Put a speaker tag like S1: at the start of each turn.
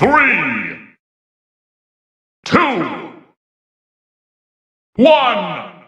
S1: Three, two, one.